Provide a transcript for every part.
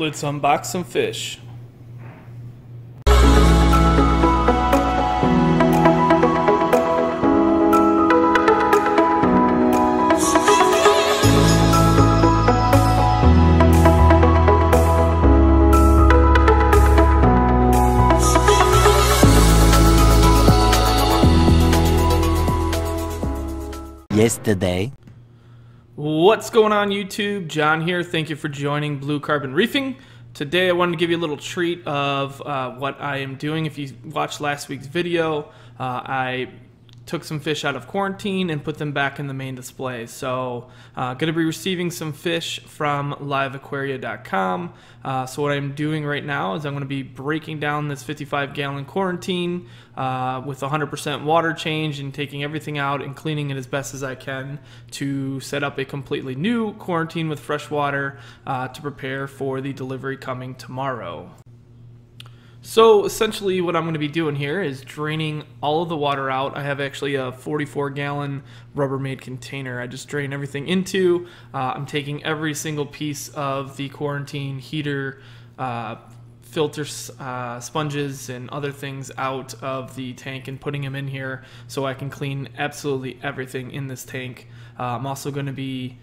Let's unbox some fish. Yesterday. What's going on YouTube? John here. Thank you for joining Blue Carbon Reefing. Today I wanted to give you a little treat of uh, what I am doing. If you watched last week's video, uh, I took some fish out of quarantine and put them back in the main display. So uh, going to be receiving some fish from liveaquaria.com. Uh, so what I'm doing right now is I'm going to be breaking down this 55 gallon quarantine uh, with 100% water change and taking everything out and cleaning it as best as I can to set up a completely new quarantine with fresh water uh, to prepare for the delivery coming tomorrow. So essentially what I'm going to be doing here is draining all of the water out. I have actually a 44 gallon Rubbermaid container I just drain everything into. Uh, I'm taking every single piece of the quarantine heater, uh, filter uh, sponges and other things out of the tank and putting them in here so I can clean absolutely everything in this tank. Uh, I'm also going to be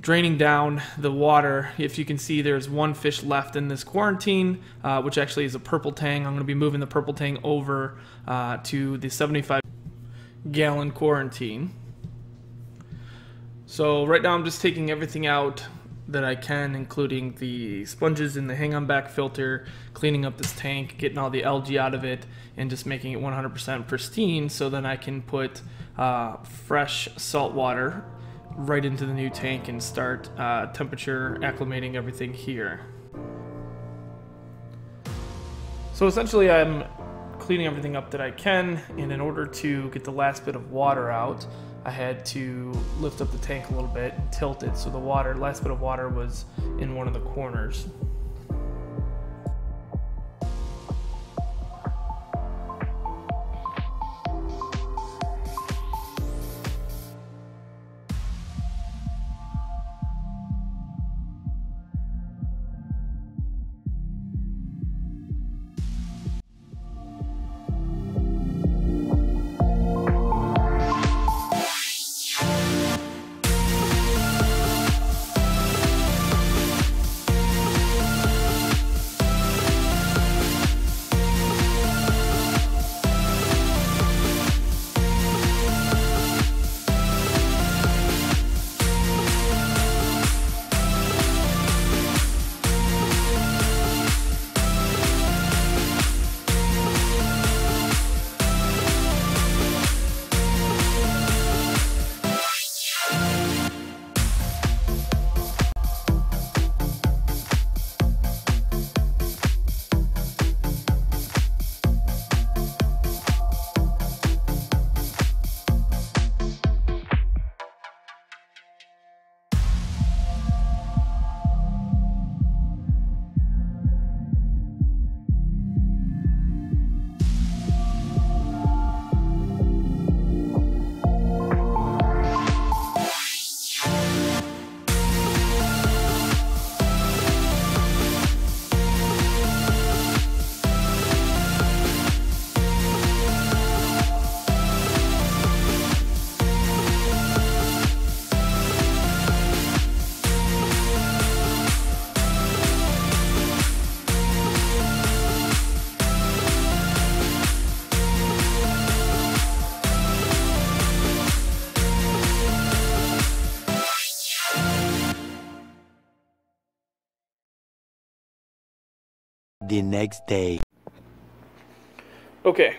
draining down the water. If you can see, there's one fish left in this quarantine, uh, which actually is a purple tang. I'm going to be moving the purple tang over uh, to the 75 gallon quarantine. So right now I'm just taking everything out that I can, including the sponges in the hang-on back filter, cleaning up this tank, getting all the algae out of it, and just making it 100% pristine so then I can put uh, fresh salt water right into the new tank and start uh, temperature acclimating everything here. So essentially I'm cleaning everything up that I can and in order to get the last bit of water out I had to lift up the tank a little bit and tilt it so the water, last bit of water was in one of the corners. The next day. Okay.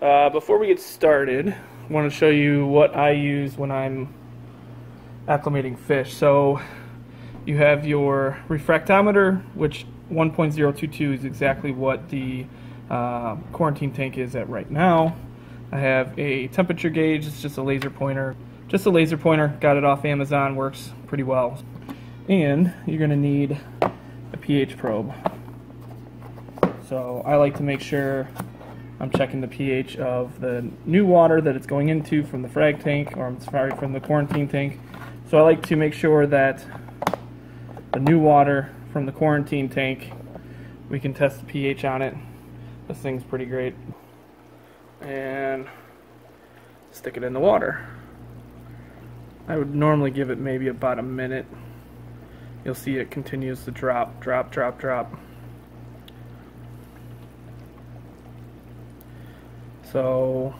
Uh, before we get started, I want to show you what I use when I'm acclimating fish. So you have your refractometer, which 1.022 is exactly what the uh, quarantine tank is at right now. I have a temperature gauge, it's just a laser pointer. Just a laser pointer, got it off Amazon, works pretty well. And you're going to need a pH probe. So I like to make sure I'm checking the pH of the new water that it's going into from the frag tank, or I'm sorry, from the quarantine tank. So I like to make sure that the new water from the quarantine tank. We can test the pH on it. This thing's pretty great. And stick it in the water. I would normally give it maybe about a minute. You'll see it continues to drop, drop, drop, drop. So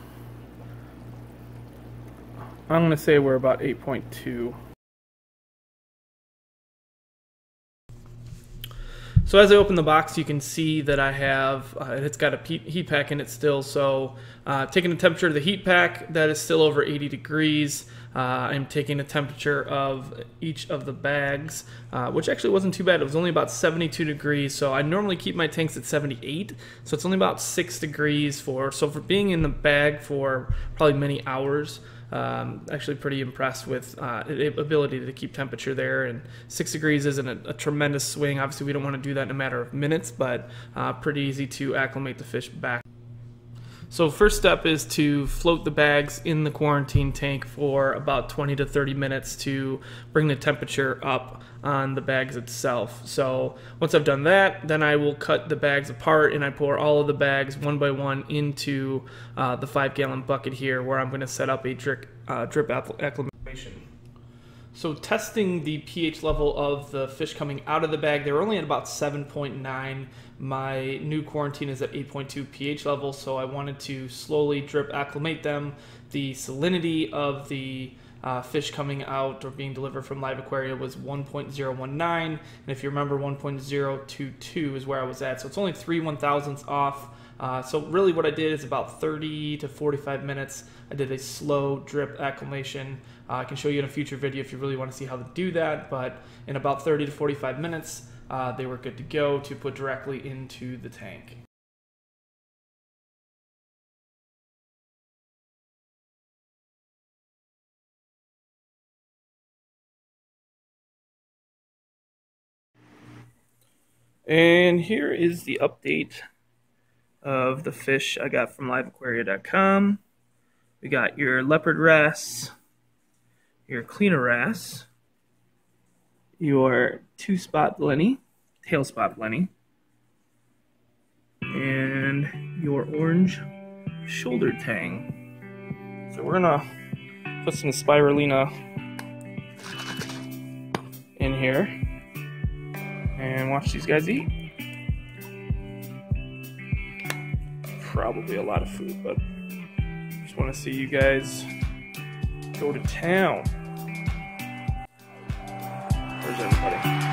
I'm going to say we're about 8.2. So as I open the box, you can see that I have, uh, it's got a heat pack in it still. So uh, taking the temperature of the heat pack, that is still over 80 degrees. Uh, I'm taking the temperature of each of the bags, uh, which actually wasn't too bad. It was only about 72 degrees. So I normally keep my tanks at 78. So it's only about six degrees for, so for being in the bag for probably many hours, um, actually pretty impressed with uh, ability to keep temperature there. And six degrees isn't a, a, tremendous swing. Obviously, we don't want to do that in a matter of minutes, but uh, pretty easy to acclimate the fish back. So first step is to float the bags in the quarantine tank for about 20 to 30 minutes to bring the temperature up on the bags itself. So once I've done that, then I will cut the bags apart and I pour all of the bags one by one into uh, the five gallon bucket here where I'm going to set up a drip, uh, drip acclimation. So testing the pH level of the fish coming out of the bag, they're only at about 7.9. My new quarantine is at 8.2 pH level, so I wanted to slowly drip acclimate them. The salinity of the uh, fish coming out or being delivered from Live Aquaria was 1.019, and if you remember, 1.022 is where I was at. So it's only three one thousandths off. Uh, so really, what I did is about 30 to 45 minutes. I did a slow drip acclimation. Uh, I can show you in a future video if you really want to see how to do that, but in about 30 to 45 minutes, uh, they were good to go to put directly into the tank. And here is the update of the fish I got from liveaquaria.com. We got your leopard wrasse, your cleaner wrasse, your two spot blenny, tail spot blenny, and your orange shoulder tang. So we're gonna put some spirulina in here and watch these guys eat. Probably a lot of food, but just want to see you guys go to town. Where's everybody?